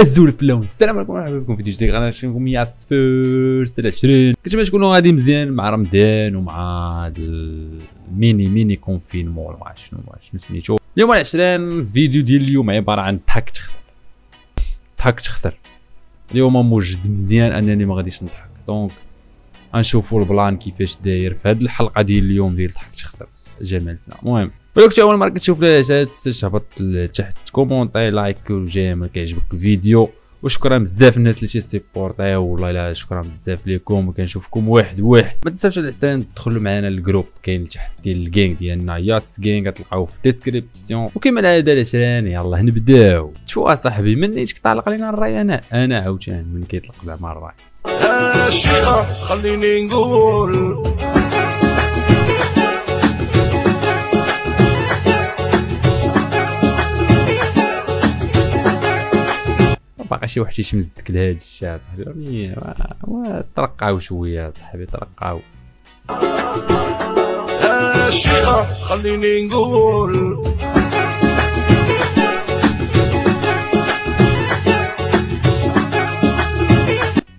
الزول في اللون. السلام عليكم الله بكم في فيديو جديد غادي نشوفكم يا صفر سنه 20 كنتمنى تكونوا غادي مزيان مع رمضان ومع هاد ال mini mini confinement ما عرفت شنو شنو سميتو. اليوم العشرين الفيديو ديال اليوم عبارة عن ضحك تخسر. ضحك تخسر. اليوم موجد مزيان أنني ما غاديش نضحك. donc غنشوفوا البلان كيفاش داير. في هاد الحلقة ديال اليوم ديال ضحك تخسر. جمال المهم ولو كنت اول مره كتشوف تنساش تهبط تحت commentez like و j'aime كيعجبك الفيديو وشكرا بزاف الناس اللي تيسيبورتي والله الا شكرا بزاف ليكم وكنشوفكم واحد واحد ما تنساوش العسان تدخلوا معنا ال groupe كاين تحت ديال ال gang ديالنا ياس gang غتلقاوه في ال description وكما العاده العشرين يلاه نبداو شو اصاحبي منيت كتعلق علينا الراي أنا أنا عاوتاني من كيطلق زعما الراي الشيخة خليني نقول باقي شي واحد يشمزك لهاد الشيء صاحبي ترقاو شوية صاحبي ترقاو. الشيخة خليني نقول.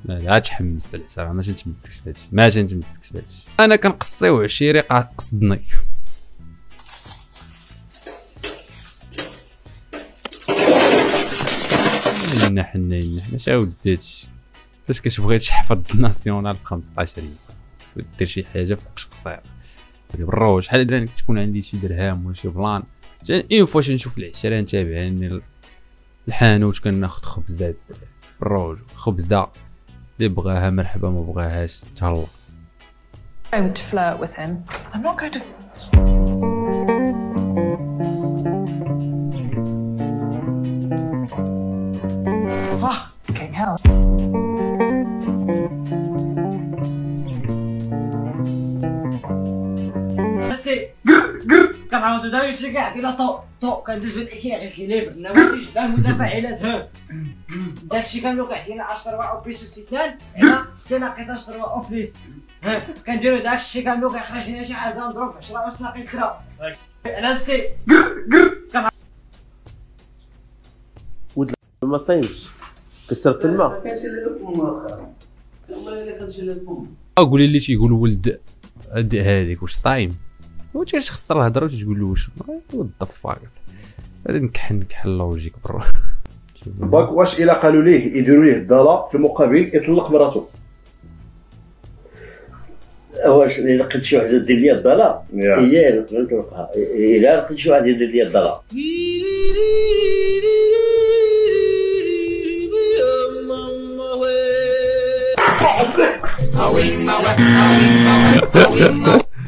لا تحمس الحساب ما تنتمسكش لهادشي ما تنتمسكش لهادشي أنا كنقصيو عشيري قصدني. حنا حنين حنا شا ولد هادشي فاش كتبغي تحفظ الناسيونال في 15 يوم ودير شي حاجة فوق قصير. بالروج. شحال هذا تكون عندي شي درهم ولا شي بلان اون فوا نشوف العشره تابعني الحانوت كناخد خبزات بالروج. خبزة اللي بغاها مرحبا ما بغاهاش. تهلا to flirt with him. I'm not going to. كنعاودو داك الشيء كاع كيلا طو طو كندوزو الحكاية غير كيليبر نماذج لا متفاعلات ها داك الشيء كامل كيحكينا 10 ربع اوبيس وستان على سناقيت 10 ربع اوبيس ها كنديرو داك الشيء كامل كيخرج لنا شي حاجة نضرب 10 ربع سناقيت كرا. أنا سي ما صايمش كسر في الماء قولي لي تيقول ولد هاديك واش صايم هو تيش خسر الهضره وتقول له واش وات ذا فاك غادي نكحل نكحل لوجيك برو باك واش الا قالوا ليه يديروا ليه الضاله في المقابل؟ يطلق مراته واش الا لقيت شي وحده دير لي الضلع هي نطلقها الا لقيت شي واحد يدير لي الضلع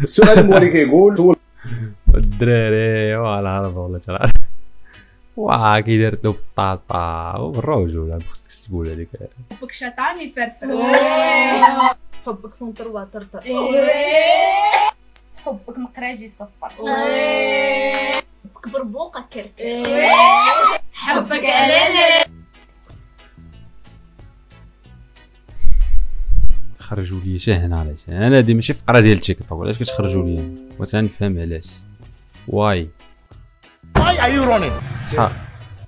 السؤال الموالي كيقول هو الدراري ولا عرف والله تعالى واه كي درت له بالطاطا والرجل ما خصكش تقول هذيك. حبك شطاني فرفر. حبك سنتر وترتر حبك مقراجي صفر. حبك بربوقة كركر. حبك ألالا خرجوا لي شهنا علاش؟ أنا هادي ماشي فقرة ديال تيك توك علاش كتخرجوا لي بغيت نفهم علاش. واي. Are you running? صحاب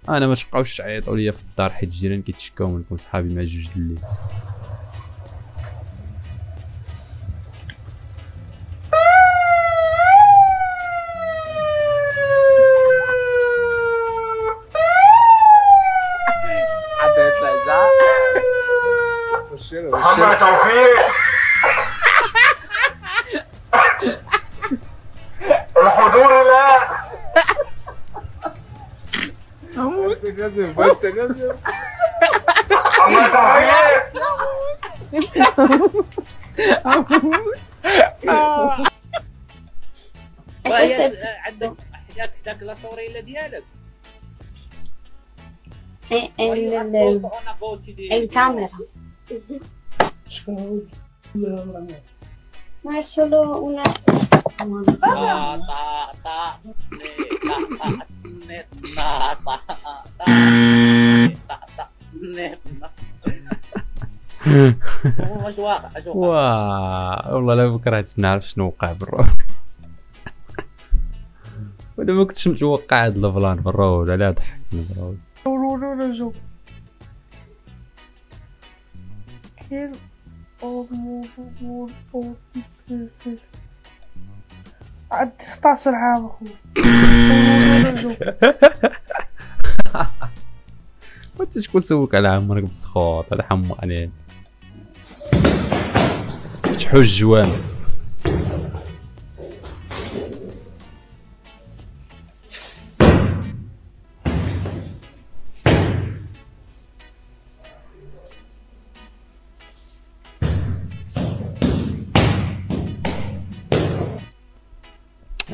أنا ما تبقاوش تعيطوا لي في الدار حيت الجيران كيتشكاو منكم صحابي مع جوج الليل الحضور لا محمد توفيق عندك حداك حداك لا ديالك الكاميرا ما واش واقع اش واقع والله لا كرهت نعرف شنو وقع برو وأنا ما كنتش متوقع هاد البلان ولا لا ضحكني or عندي 16 عام اخويا وانت شكون سولك على عمرك بسخوط على حمو عليه فتحوا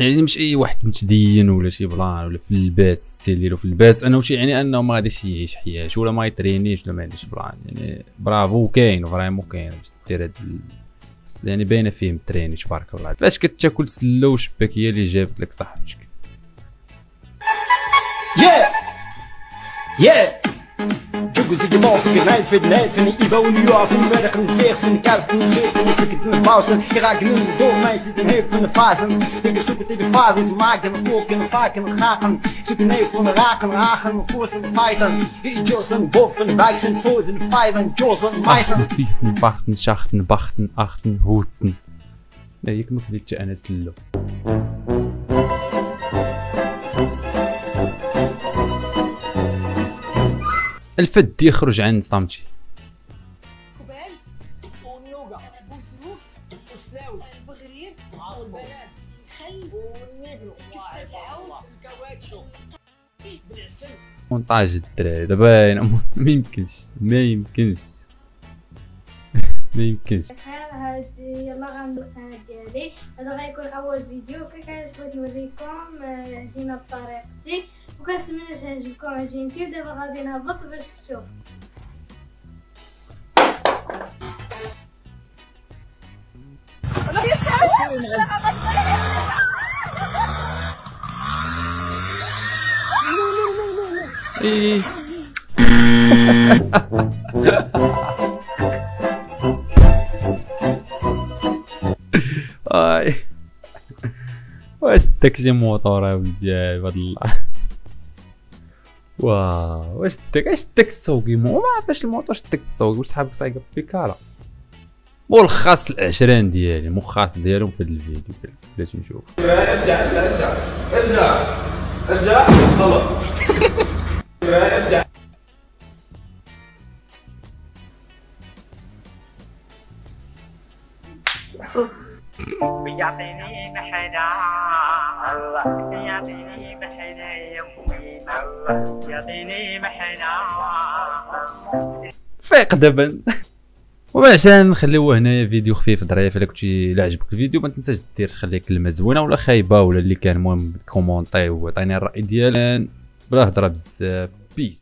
يعني مش أي واحد متدين ولا شي بلان ولا في اللباس ديالو في اللباس انه شي يعني أنه ما غاديش يعيش حياته ولا ما يترينيش ولا ما عنديش بلان. يعني برافو كاين فريمون كاين. باش دير هاد يعني باينة فيه متريني تبارك الله فاش كتاكل سله وشباك هي اللي جابت لك صاحبتك Yeah! Yeah! جوجو زيدي موفق نايف نايف إيبا ونيويورك ونبارك نزيخ نكالف نزيخ نفكت نباوسن كراك ندور ما يزيد نيف نفازن ديك سوك تيبي فازن زماكن فوق نفاكن خاقن سوك نيف راقن راقن نفوسن فايتن جوزن بوفن باكسن فودن فايتن جوزن مايتن Achten, Fichten, Bachten, Schachten, Bachten, Achten, Hutzen. Ja, ik moet dit aan الفد يخرج عند صامتي مونتاج الدراري. دابا ما يمكنش. ما يمكنش. ما يمكنش. هادي يلا غندوق القناة ديالي هذا غيكون أول فيديو. كيفاش بغيت نوريكم آه، العجينه بطريقتي وكنتمنى تعجبكم عجينتي ودابا غادي نهبط باش تشوف إيه اي واش داك موطور يا ولدي عباد الله واو واش داك اش داك مو ما عرفاش الموطور اش داك السوقي واش صحابك صايقه بيكالا ملخص العشرين ديالي ملخص ديالهم في هذا الفيديو بلاتي نشوف. ارجع ارجع ارجع ارجع خلص محنا فيق دابا وعشان نخليوه هنايا فيديو خفيف ظريف الا كنتي إلا عجبك الفيديو ما تنساش دير تخلي كلمة زوينة ولا خايبة ولا اللي كان المهم كومونطي وعطيني الرأي ديالك بلا هضره بزاف. بيس